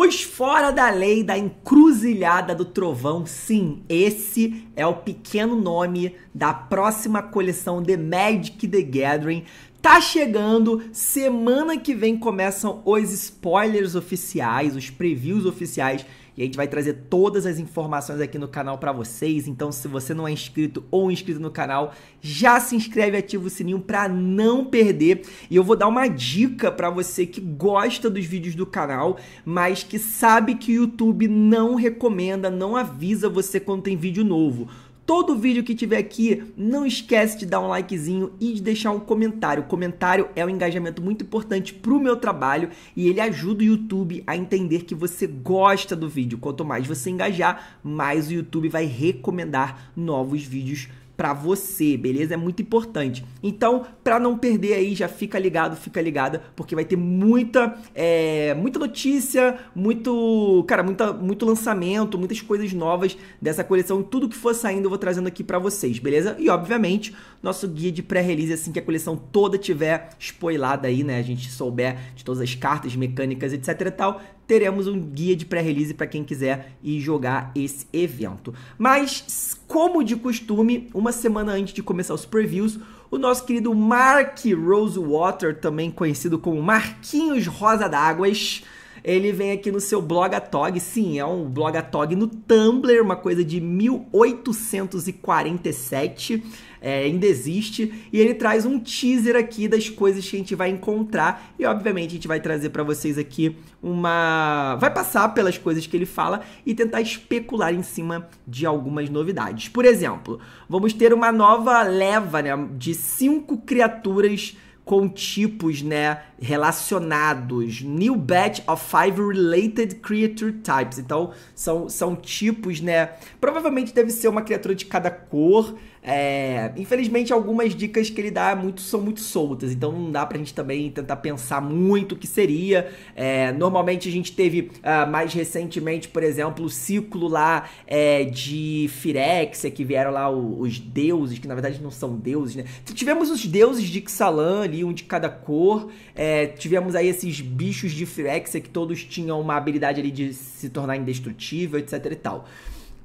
Os Fora da Lei da Encruzilhada do Trovão, sim, esse é o pequeno nome da próxima coleção The Magic the Gathering. Tá chegando, semana que vem começam os spoilers oficiais, os previews oficiais e a gente vai trazer todas as informações aqui no canal para vocês. Então, se você não é inscrito ou inscrito no canal, já se inscreve e ativa o sininho para não perder. E eu vou dar uma dica para você que gosta dos vídeos do canal, mas que sabe que o YouTube não recomenda, não avisa você quando tem vídeo novo todo vídeo que tiver aqui, não esquece de dar um likezinho e de deixar um comentário. O comentário é um engajamento muito importante para o meu trabalho e ele ajuda o YouTube a entender que você gosta do vídeo. Quanto mais você engajar, mais o YouTube vai recomendar novos vídeos para você, beleza? É muito importante. Então, para não perder aí, já fica ligado, fica ligada, porque vai ter muita, é, muita notícia, muito, cara, muita, muito lançamento, muitas coisas novas dessa coleção. Tudo que for saindo eu vou trazendo aqui para vocês, beleza? E obviamente nosso guia de pré-release assim que a coleção toda tiver spoilada aí, né? A gente souber de todas as cartas, mecânicas, etc e tal, teremos um guia de pré-release para quem quiser ir jogar esse evento. Mas, como de costume, uma semana antes de começar os previews, o nosso querido Mark Rosewater, também conhecido como Marquinhos Rosa d'Águas, ele vem aqui no seu Blogatog, sim, é um Blogatog no Tumblr, uma coisa de 1847 é, ainda existe. E ele traz um teaser aqui das coisas que a gente vai encontrar. E obviamente a gente vai trazer para vocês aqui uma. Vai passar pelas coisas que ele fala e tentar especular em cima de algumas novidades. Por exemplo, vamos ter uma nova leva né, de cinco criaturas com tipos, né, relacionados. New batch of five related creature types. Então, são, são tipos, né? Provavelmente deve ser uma criatura de cada cor. É, infelizmente, algumas dicas que ele dá muito, são muito soltas, então não dá pra gente também tentar pensar muito o que seria. É, normalmente a gente teve uh, mais recentemente, por exemplo, o ciclo lá é, de Firexia, que vieram lá os, os, deuses, que na verdade não são deuses, né? Tivemos os deuses de Ixalan ali, um de cada cor. É, tivemos aí esses bichos de Firexia que todos tinham uma habilidade ali de se tornar indestrutível, etc e tal.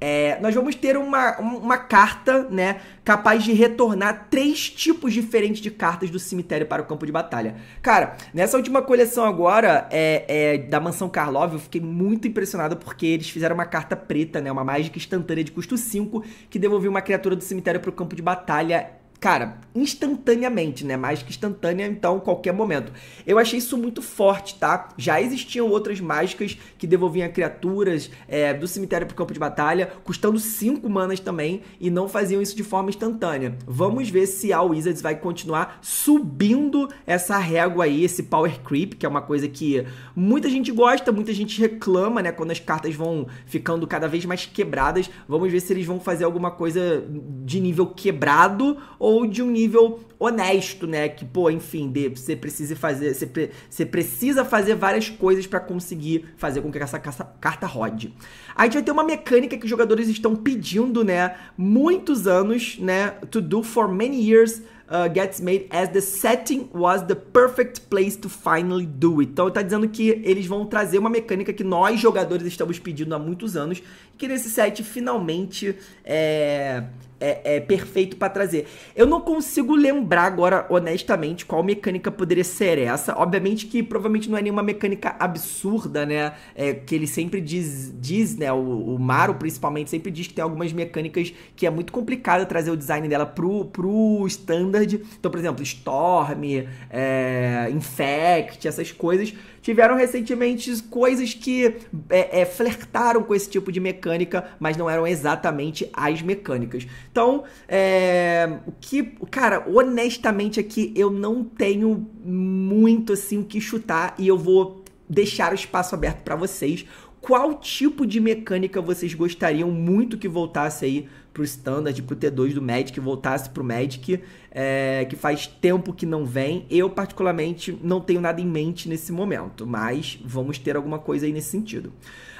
É, nós vamos ter uma, uma carta, né, capaz de retornar três tipos diferentes de cartas do cemitério para o campo de batalha. Cara, nessa última coleção agora, é, é, da Mansão Karlov, eu fiquei muito impressionado porque eles fizeram uma carta preta, né, uma mágica instantânea de custo 5, que devolveu uma criatura do cemitério para o campo de batalha cara, instantaneamente, né? Mais que instantânea, então, qualquer momento. Eu achei isso muito forte, tá? Já existiam outras mágicas que devolviam criaturas é, do cemitério pro campo de batalha, custando 5 manas também, e não faziam isso de forma instantânea. Vamos ver se a Wizards vai continuar subindo essa régua aí, esse power creep, que é uma coisa que muita gente gosta, muita gente reclama, né? Quando as cartas vão ficando cada vez mais quebradas. Vamos ver se eles vão fazer alguma coisa de nível quebrado ou ou de um nível honesto, né? Que, pô, enfim, de, você precisa fazer, você, pre, você precisa fazer várias coisas para conseguir fazer com que essa carta rode. A gente vai ter uma mecânica que os jogadores estão pedindo, né? Muitos anos, né? To do for many years uh, gets made as the setting was the perfect place to finally do it. Então, tá dizendo que eles vão trazer uma mecânica que nós jogadores estamos pedindo há muitos anos, que nesse set finalmente é, é, é perfeito para trazer. Eu não consigo lembrar agora, honestamente, qual mecânica poderia ser essa. Obviamente que provavelmente não é nenhuma mecânica absurda, né? É, que ele sempre diz, diz né? O, o Maru, principalmente, sempre diz que tem algumas mecânicas que é muito complicado trazer o design dela pro, pro standard. Então, por exemplo, Storm, é, Infect, essas coisas tiveram recentemente coisas que é, é, flertaram com esse tipo de mecânica, mas não eram exatamente as mecânicas. Então, é, o que, cara, honestamente aqui eu não tenho muito assim o que chutar e eu vou deixar o espaço aberto para vocês. Qual tipo de mecânica vocês gostariam muito que voltasse aí pro Standard, pro T2 do Magic, voltasse pro Magic? é, que faz tempo que não vem. Eu, particularmente, não tenho nada em mente nesse momento, mas vamos ter alguma coisa aí nesse sentido.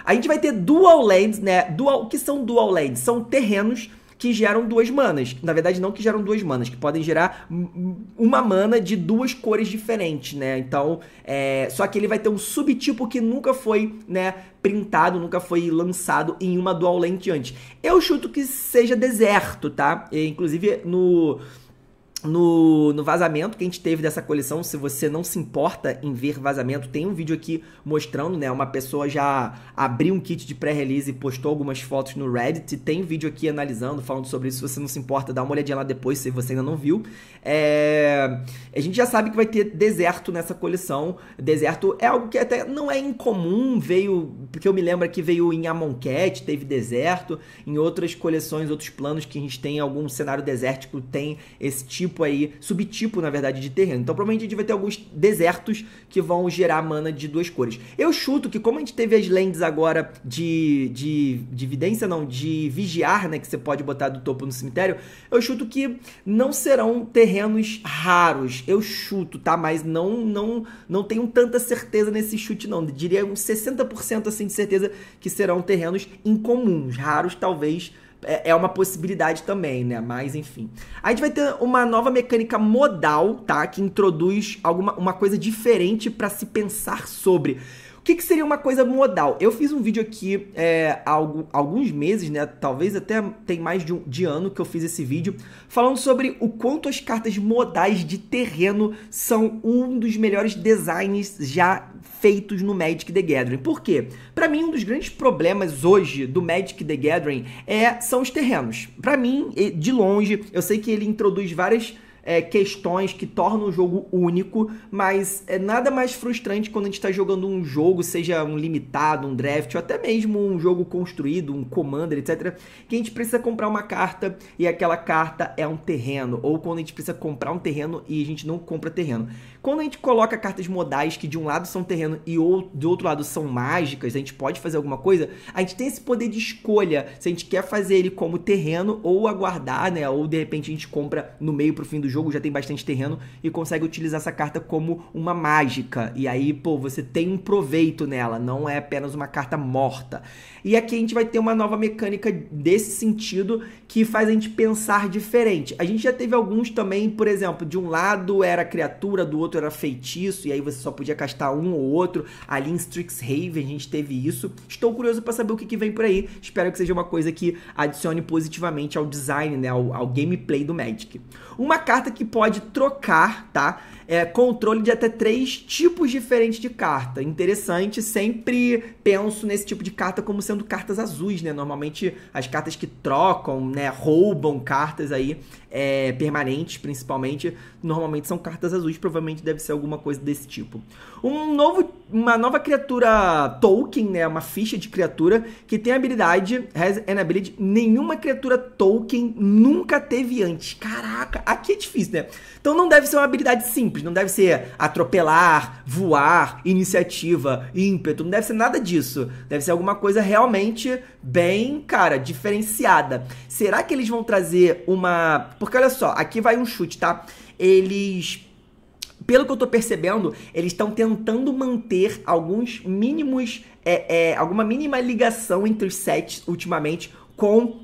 A gente vai ter dual lands, né? Dual, o que são dual lands? São terrenos que geram duas manas. Na verdade, não que geram duas manas, que podem gerar uma mana de duas cores diferentes, né? Então, é... só que ele vai ter um subtipo que nunca foi, né, printado, nunca foi lançado em uma Dual Lente antes. Eu chuto que seja deserto, tá? E, inclusive, no no, no vazamento que a gente teve dessa coleção, se você não se importa em ver vazamento, tem um vídeo aqui mostrando, né? Uma pessoa já abriu um kit de pré-release e postou algumas fotos no Reddit. Tem vídeo aqui analisando, falando sobre isso. Se você não se importa, dá uma olhadinha lá depois, se você ainda não viu. É... A gente já sabe que vai ter deserto nessa coleção. Deserto é algo que até não é incomum, veio. Porque eu me lembro que veio em Amonkhet, teve deserto. Em outras coleções, outros planos que a gente tem, algum cenário desértico tem esse tipo tipo aí, subtipo, na verdade, de terreno. Então, provavelmente a gente vai ter alguns desertos que vão gerar mana de duas cores. Eu chuto que, como a gente teve as lands agora de, de, de evidência, não, de vigiar, né, que você pode botar do topo no cemitério, eu chuto que não serão terrenos raros. Eu chuto, tá? Mas não não não tenho tanta certeza nesse chute, não. Diria uns 60% assim de certeza que serão terrenos incomuns. Raros, talvez é, é uma possibilidade também, né? Mas enfim. A gente vai ter uma nova mecânica modal, tá? Que introduz alguma uma coisa diferente para se pensar sobre. O que, que, seria uma coisa modal? Eu fiz um vídeo aqui é, há alguns meses, né? Talvez até tem mais de um de ano que eu fiz esse vídeo, falando sobre o quanto as cartas modais de terreno são um dos melhores designs já feitos no Magic the Gathering. Por quê? Para mim, um dos grandes problemas hoje do Magic the Gathering é, são os terrenos. Para mim, de longe, eu sei que ele introduz várias é, questões que tornam o jogo único, mas é nada mais frustrante quando a gente está jogando um jogo, seja um limitado, um draft, ou até mesmo um jogo construído, um commander, etc., que a gente precisa comprar uma carta e aquela carta é um terreno, ou quando a gente precisa comprar um terreno e a gente não compra terreno. Quando a gente coloca cartas modais que de um lado são terreno e do outro lado são mágicas, a gente pode fazer alguma coisa, a gente tem esse poder de escolha se a gente quer fazer ele como terreno ou aguardar, né? Ou de repente a gente compra no meio pro fim do jogo, já tem bastante terreno e consegue utilizar essa carta como uma mágica. E aí, pô, você tem um proveito nela, não é apenas uma carta morta. E aqui a gente vai ter uma nova mecânica desse sentido que faz a gente pensar diferente. A gente já teve alguns também, por exemplo, de um lado era criatura, do outro era feitiço, e aí você só podia castar um ou outro. Ali em Strixhaven a gente teve isso. Estou curioso para saber o que, que, vem por aí. Espero que seja uma coisa que adicione positivamente ao design, né, ao, ao gameplay do Magic. Uma carta que pode trocar, tá? É, controle de até três tipos diferentes de carta. Interessante, sempre penso nesse tipo de carta como sendo cartas azuis, né? Normalmente as cartas que trocam, né, roubam cartas aí é, permanentes, principalmente, normalmente são cartas azuis, provavelmente deve ser alguma coisa desse tipo. Um novo, uma nova criatura token, né, uma ficha de criatura que tem habilidade, has an ability, nenhuma criatura token nunca teve antes. Caraca, aqui é difícil, né? Então não deve ser uma habilidade simples, não deve ser atropelar, voar, iniciativa, ímpeto, não deve ser nada disso. Deve ser alguma coisa realmente bem, cara, diferenciada. Será que eles vão trazer uma porque olha só, aqui vai um chute, tá? Eles pelo que eu tô percebendo, eles estão tentando manter alguns mínimos, é, é, alguma mínima ligação entre os sets ultimamente com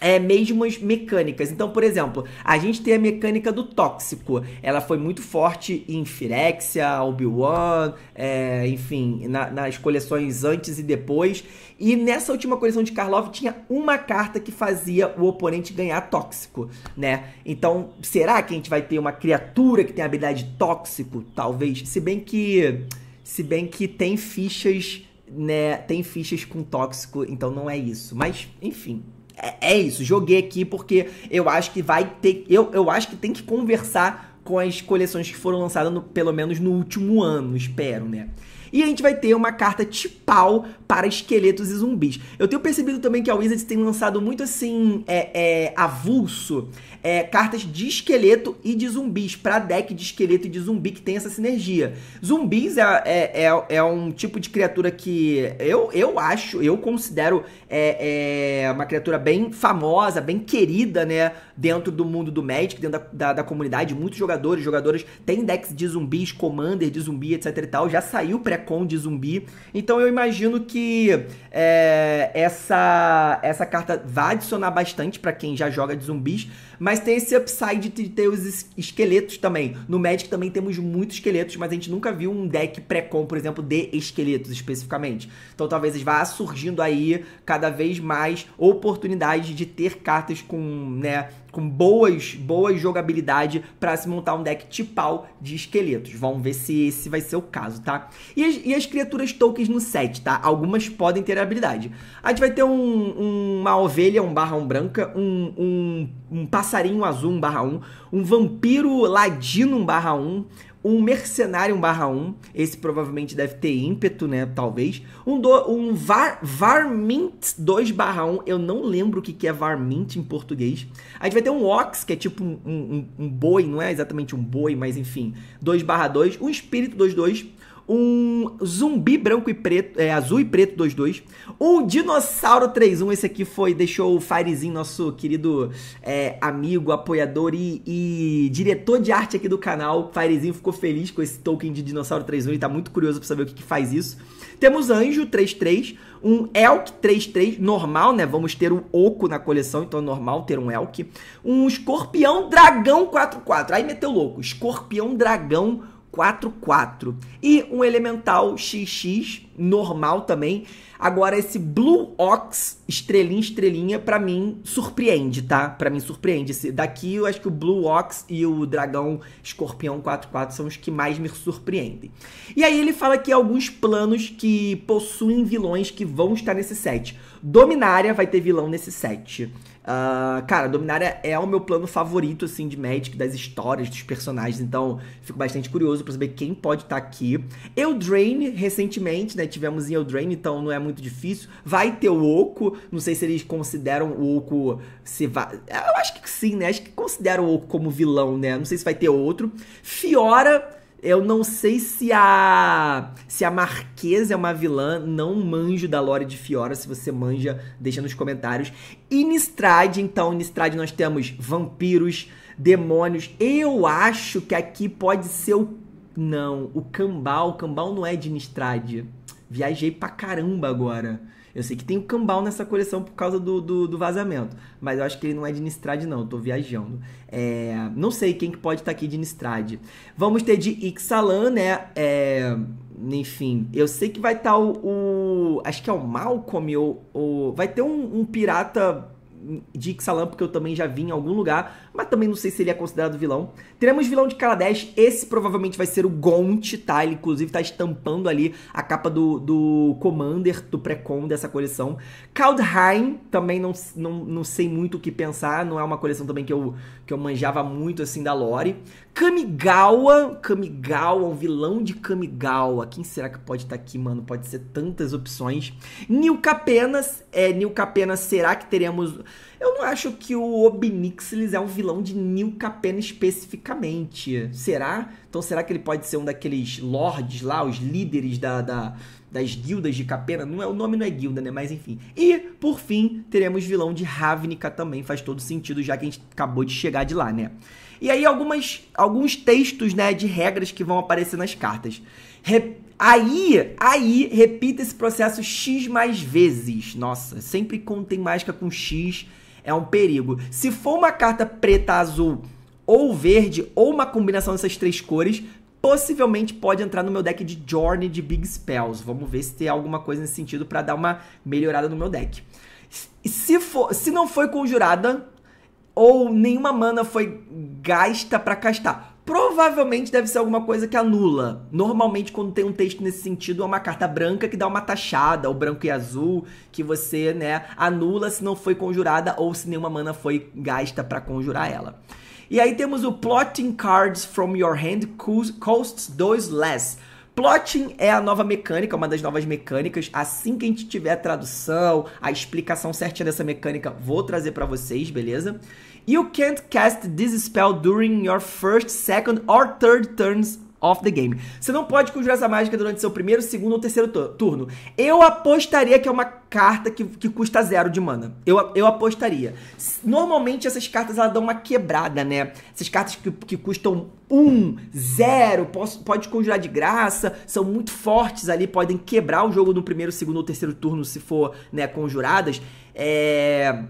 é, mesmas mecânicas. Então, por exemplo, a gente tem a mecânica do tóxico. Ela foi muito forte em Phyrexia, Obi-Wan, é, enfim, na, nas coleções antes e depois. E nessa última coleção de Karlov tinha uma carta que fazia o oponente ganhar tóxico, né? Então, será que a gente vai ter uma criatura que tem habilidade tóxico? Talvez. Se bem que. Se bem que tem fichas. Né, tem fichas com tóxico, então não é isso. Mas, enfim, é, é isso, joguei aqui porque eu acho que vai ter. Eu, eu acho que tem que conversar com as coleções que foram lançadas no, pelo menos no último ano, espero, né? E a gente vai ter uma carta tipal para esqueletos e zumbis. Eu tenho percebido também que a Wizards tem lançado muito assim, é, é avulso, é, cartas de esqueleto e de zumbis, para deck de esqueleto e de zumbi que tem essa sinergia. Zumbis é, é, é, é, um tipo de criatura que eu, eu acho, eu considero é, é uma criatura bem famosa, bem querida, né, dentro do mundo do Magic, dentro da, da, da comunidade. Muitos jogadores, jogadoras têm decks de zumbis, commander de zumbi, etc e tal. Já saiu pré pré-con de zumbi. Então eu imagino que é, essa, essa carta vai adicionar bastante para quem já joga de zumbis, mas tem esse upside de ter os esqueletos também. No Magic também temos muitos esqueletos, mas a gente nunca viu um deck pré-com, por exemplo, de esqueletos especificamente. Então talvez vá surgindo aí cada vez mais oportunidades de ter cartas com, né, com boas, boas jogabilidade para se montar um deck tipal de esqueletos. Vamos ver se esse vai ser o caso, tá? E as, e as criaturas tokens no set, tá? Algumas podem ter habilidade. A gente vai ter um, um, uma ovelha, um barra um branca, um, um, um passarinho azul, um barra um, um vampiro ladino, um barra um, um Mercenário 1/1, esse provavelmente deve ter ímpeto, né, talvez. Um, do, um var, Varmint 2/1, eu não lembro o que, que é Varmint em português. A gente vai ter um Ox, que é tipo um, um, um boi, não é exatamente um boi, mas enfim, 2/2. Um Espírito 2/2 um zumbi branco e preto, é, azul e preto 2-2, um dinossauro 3-1, esse aqui foi, deixou o Firezinho, nosso querido é, amigo, apoiador e, e, diretor de arte aqui do canal, Firezinho ficou feliz com esse token de dinossauro 3-1, ele tá muito curioso pra saber o que, que faz isso. Temos Anjo 3-3, um Elk 3-3, normal, né? Vamos ter o Oco na coleção, então é normal ter um Elk. Um Escorpião Dragão 4-4. Aí meteu louco. Escorpião Dragão 4-4. E um elemental XX normal também. Agora esse Blue Ox estrelinha estrelinha para mim surpreende, tá? Para mim surpreende. Esse daqui eu acho que o Blue Ox e o dragão escorpião 4-4 são os que mais me surpreendem. E aí ele fala que alguns planos que possuem vilões que vão estar nesse set. Dominária vai ter vilão nesse set. Uh, cara, Dominária é o meu plano favorito, assim, de Magic, das histórias, dos personagens, então fico bastante curioso para saber quem pode estar tá aqui. Eldraine, recentemente, né, tivemos em Eldraine, então não é muito difícil. Vai ter o Oco, não sei se eles consideram o Oco se vai... Eu acho que sim, né, acho que consideram o Oco como vilão, né, não sei se vai ter outro. Fiora eu não sei se a se a Marquesa é uma vilã, não manjo da lore de Fiora, se você manja, deixa nos comentários. E então, Nistrad nós temos vampiros, demônios. Eu acho que aqui pode ser o não, o Cambal, o Cambal não é de Nistrad. Viajei pra caramba agora. Eu sei que tem o Cambal nessa coleção por causa do, do, do, vazamento. Mas eu acho que ele não é de Nistrad, não. Eu tô viajando. É, não sei quem que pode estar tá aqui de Nistrad. Vamos ter de Ixalan, né? É, enfim, eu sei que vai estar tá o, o, Acho que é o Malcolm ou. vai ter um, um pirata de Ixalan, porque eu também já vi em algum lugar, mas também não sei se ele é considerado vilão. Teremos vilão de Kaladesh, esse provavelmente vai ser o Gont, tá? Ele inclusive tá estampando ali a capa do, do Commander, do pré-com dessa coleção. Kaldheim, também não, não, não sei muito o que pensar, não é uma coleção também que eu, que eu manjava muito assim da lore. Kamigawa, Kamigawa, um vilão de Kamigawa. Quem será que pode estar tá aqui, mano? Pode ser tantas opções. Nilcapenas, é, Nilcapenas, será que teremos... Eu não acho que o Obnixilis é um vilão de Nilcapena especificamente. Será? Então será que ele pode ser um daqueles lords lá, os líderes da, da das guildas de Capena? Não é, o nome não é guilda, né? Mas enfim. E, por fim, teremos vilão de Ravnica também. Faz todo sentido, já que a gente acabou de chegar de lá, né? E aí algumas, alguns textos, né, de regras que vão aparecer nas cartas. Re aí, aí, repita esse processo X mais vezes. Nossa, sempre quando tem mágica com X é um perigo. Se for uma carta preta, azul ou verde, ou uma combinação dessas três cores, possivelmente pode entrar no meu deck de Journey de Big Spells. Vamos ver se tem alguma coisa nesse sentido para dar uma melhorada no meu deck. Se, for, se não foi conjurada, ou nenhuma mana foi gasta para castar. Provavelmente deve ser alguma coisa que anula. Normalmente, quando tem um texto nesse sentido, é uma carta branca que dá uma taxada, ou branco e azul, que você, né, anula se não foi conjurada ou se nenhuma mana foi gasta para conjurar ela. E aí temos o Plotting Cards from Your Hand costs 2 less. Plotting é a nova mecânica, uma das novas mecânicas. Assim que a gente tiver a tradução, a explicação certinha dessa mecânica, vou trazer para vocês, beleza? You can't cast this spell during your first, second or third turns of the game. Você não pode conjurar essa mágica durante seu primeiro, segundo ou terceiro turno. Eu apostaria que é uma carta que, que custa zero de mana. Eu, eu apostaria. Normalmente essas cartas elas dão uma quebrada, né? Essas cartas que, que custam um, zero, posso, pode conjurar de graça, são muito fortes ali, podem quebrar o jogo no primeiro, segundo ou terceiro turno se for né, conjuradas. É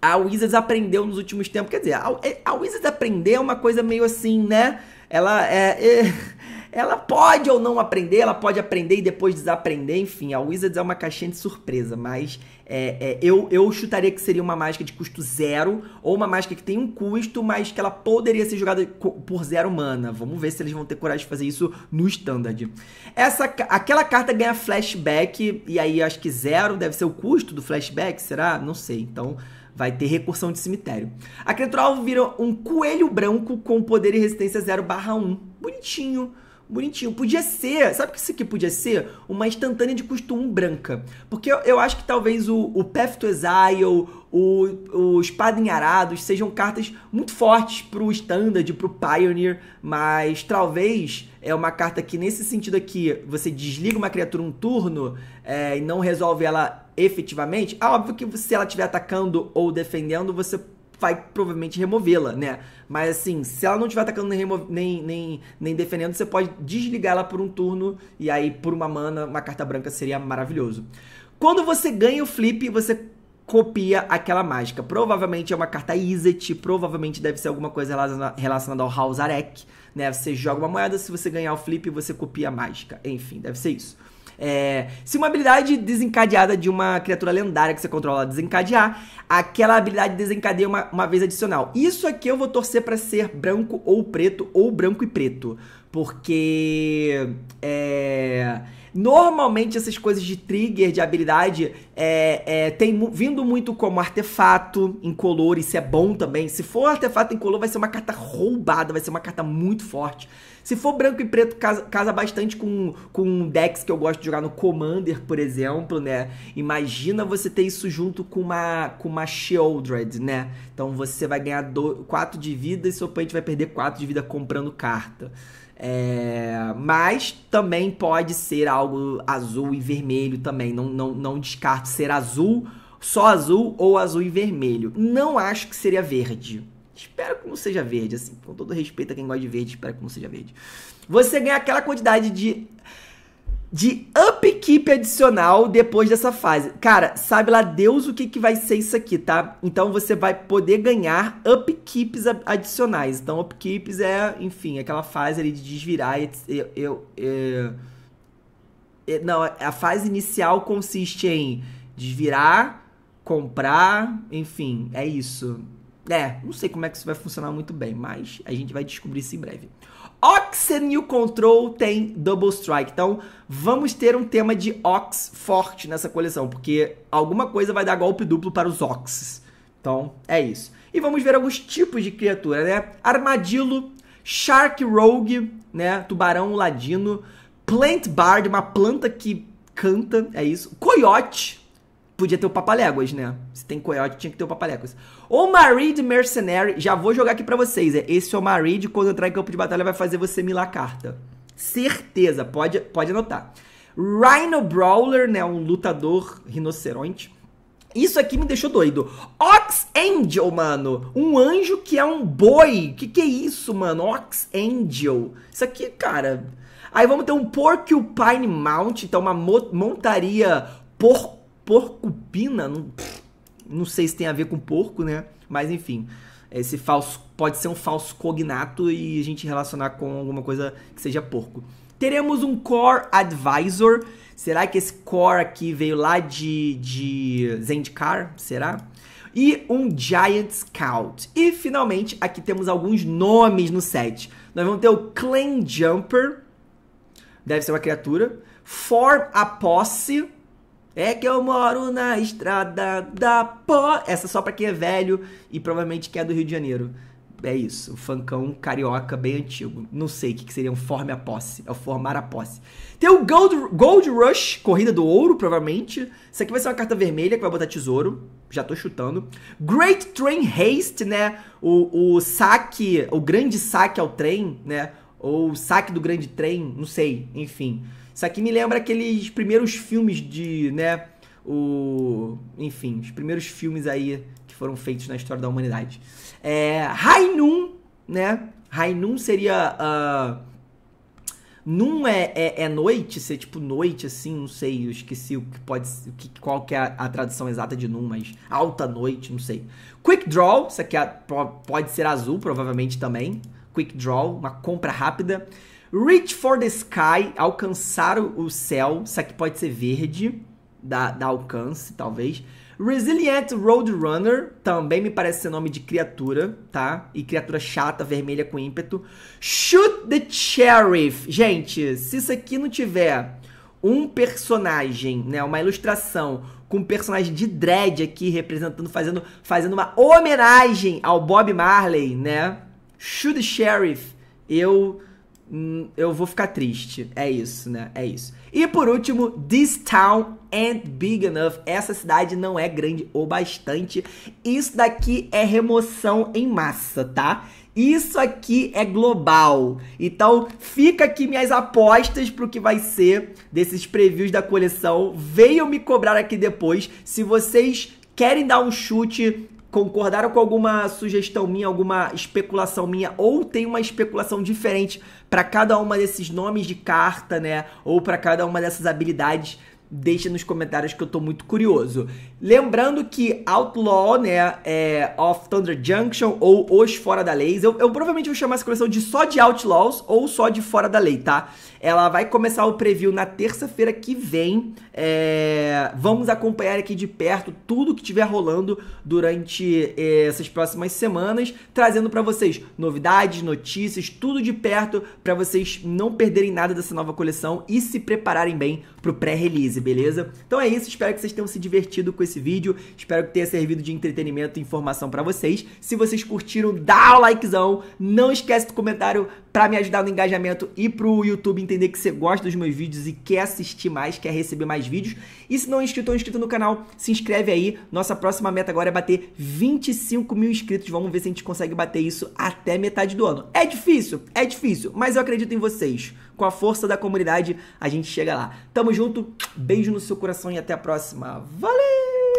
a Wizards aprendeu nos últimos tempos. Quer dizer, a, a Wizards aprender é uma coisa meio assim, né? Ela é, é, ela pode ou não aprender, ela pode aprender e depois desaprender, enfim, a Wizards é uma caixinha de surpresa, mas é, é, eu, eu chutaria que seria uma mágica de custo zero, ou uma mágica que tem um custo, mas que ela poderia ser jogada por zero mana. Vamos ver se eles vão ter coragem de fazer isso no standard. Essa, aquela carta ganha flashback, e aí acho que zero deve ser o custo do flashback, será? Não sei, então vai ter recursão de cemitério. A criatura alvo vira um coelho branco com poder e resistência 0/1. Bonitinho. Bonitinho. Podia ser, sabe o que isso aqui podia ser? Uma instantânea de custo 1 branca. Porque eu, eu acho que talvez o, o Path to Exile, o, o Espada em Arados sejam cartas muito fortes pro Standard, pro Pioneer, mas talvez é uma carta que nesse sentido aqui, você desliga uma criatura um turno é, e não resolve ela efetivamente. Ah, óbvio que se ela estiver atacando ou defendendo, você vai provavelmente removê-la, né? Mas assim, se ela não estiver atacando nem, nem, nem, nem, defendendo, você pode desligar ela por um turno e aí por uma mana, uma carta branca seria maravilhoso. Quando você ganha o flip, você copia aquela mágica. Provavelmente é uma carta Izzet, provavelmente deve ser alguma coisa relacionada ao House Arek, né? Você joga uma moeda, se você ganhar o flip, você copia a mágica. Enfim, deve ser isso. É, se uma habilidade desencadeada de uma criatura lendária que você controla desencadear, aquela habilidade desencadeia uma, uma vez adicional. Isso aqui eu vou torcer para ser branco ou preto, ou branco e preto. Porque. É Normalmente essas coisas de trigger, de habilidade, é, é, tem vindo muito como artefato incolor, isso é bom também. Se for artefato incolor, vai ser uma carta roubada, vai ser uma carta muito forte. Se for branco e preto, casa, casa bastante com, com decks que eu gosto de jogar no Commander, por exemplo, né? Imagina você ter isso junto com uma, com uma Shieldred, né? Então você vai ganhar 4 de vida e seu oponente vai perder 4 de vida comprando carta. É, mas também pode ser algo azul e vermelho também. Não, não, não descarto ser azul, só azul ou azul e vermelho. Não acho que seria verde. Espero que não seja verde, assim. Com todo respeito a quem gosta de verde, espero que não seja verde. Você ganha aquela quantidade de de upkeep adicional depois dessa fase. Cara, sabe lá Deus o que, que vai ser isso aqui, tá? Então você vai poder ganhar upkeeps adicionais. Então upkeeps é, enfim, aquela fase ali de desvirar. Eu, eu, eu, eu, não, a fase inicial consiste em desvirar, comprar, enfim, é isso. É, não sei como é que isso vai funcionar muito bem, mas a gente vai descobrir isso em breve. Oxen New Control tem Double Strike. Então, vamos ter um tema de Ox forte nessa coleção, porque alguma coisa vai dar golpe duplo para os Oxes. Então, é isso. E vamos ver alguns tipos de criatura, né? Armadillo, Shark Rogue, né? Tubarão ladino, Plant Bard, uma planta que canta, é isso. Coyote, podia ter o Papaléguas, né? Se tem coiote, tinha que ter o Papaléguas. O Marid Mercenary, já vou jogar aqui pra vocês. É, esse é o Marid, quando entrar em campo de batalha, vai fazer você milar carta. Certeza, pode, pode anotar. Rhino Brawler, né? Um lutador rinoceronte. Isso aqui me deixou doido. Ox Angel, mano. Um anjo que é um boi. Que que é isso, mano? Ox Angel. Isso aqui, cara. Aí vamos ter um Porcupine Mount. Então, uma montaria por porcupina, não, não sei se tem a ver com porco, né? Mas enfim, esse falso pode ser um falso cognato e a gente relacionar com alguma coisa que seja porco. Teremos um Core Advisor. Será que esse Core aqui veio lá de, de Zendikar? Será? E um Giant Scout. E finalmente, aqui temos alguns nomes no set. Nós vamos ter o Clan Jumper. Deve ser uma criatura. Form a Posse. É que eu moro na estrada da pó. Essa só pra quem é velho e provavelmente quem é do Rio de Janeiro. É isso, o funkão carioca bem antigo. Não sei o que, que seria um forme a posse. É o formar a posse. Tem o Gold, Gold Rush, corrida do ouro, provavelmente. Isso aqui vai ser uma carta vermelha que vai botar tesouro. Já tô chutando. Great Train Haste, né? O, o saque, o grande saque ao trem, né? Ou Saque do Grande Trem, não sei, enfim. Isso aqui me lembra aqueles primeiros filmes de, né, o... Enfim, os primeiros filmes aí que foram feitos na história da humanidade. É, Rainun, né? Rainun seria... Uh, Num é, é, é, noite, ser tipo noite, assim, não sei, eu esqueci o que pode o que, qual que é a, a, tradução exata de Num, mas alta noite, não sei. Quick Draw, isso aqui é, pode ser azul, provavelmente também. Quick Draw, uma compra rápida. Reach for the Sky, alcançar o céu, isso aqui pode ser verde, da, alcance, talvez. Resilient Roadrunner, também me parece ser nome de criatura, tá? E criatura chata, vermelha com ímpeto. Shoot the Sheriff. Gente, se isso aqui não tiver um personagem, né, uma ilustração com um personagem de dread aqui representando, fazendo, fazendo uma homenagem ao Bob Marley, né? The Sheriff. Eu Hum, eu vou ficar triste. É isso, né? É isso. E por último, this town ain't big enough. Essa cidade não é grande o bastante. Isso daqui é remoção em massa, tá? Isso aqui é global. Então, fica aqui minhas apostas pro que vai ser desses previews da coleção. Venham me cobrar aqui depois se vocês querem dar um chute concordaram com alguma sugestão minha, alguma especulação minha, ou tem uma especulação diferente para cada uma desses nomes de carta, né? Ou para cada uma dessas habilidades deixa nos comentários que eu tô muito curioso. Lembrando que Outlaw, né, é of Thunder Junction ou Os Fora da Lei, eu, eu provavelmente vou chamar essa coleção de só de Outlaws ou só de Fora da Lei, tá? Ela vai começar o preview na terça-feira que vem. É... Vamos acompanhar aqui de perto tudo que estiver rolando durante é, essas próximas semanas, trazendo para vocês novidades, notícias, tudo de perto para vocês não perderem nada dessa nova coleção e se prepararem bem pro pré-release, beleza? Então é isso, espero que vocês tenham se divertido com esse vídeo, espero que tenha servido de entretenimento e informação para vocês. Se vocês curtiram, dá o likezão, não esquece do comentário para me ajudar no engajamento e pro YouTube entender que você gosta dos meus vídeos e quer assistir mais, quer receber mais vídeos. E se não é inscrito ou inscrito no canal, se inscreve aí. Nossa próxima meta agora é bater 25 mil inscritos. Vamos ver se a gente consegue bater isso até metade do ano. É difícil? É difícil, mas eu acredito em vocês. Com a força da comunidade, a gente chega lá. Tamo junto, beijo no seu coração e até a próxima. Valeu!